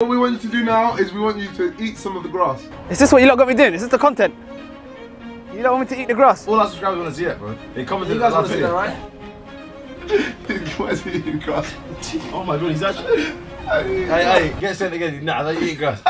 What we want you to do now is we want you to eat some of the grass. Is this what you lot got me doing? Is this the content? You don't want me to eat the grass? All our subscribers want to see it, bro. They commented You guys want to see that, right? Why is he eating grass? Oh my god, he's actually. Hey, hey, get sent again. Nah, don't eat grass.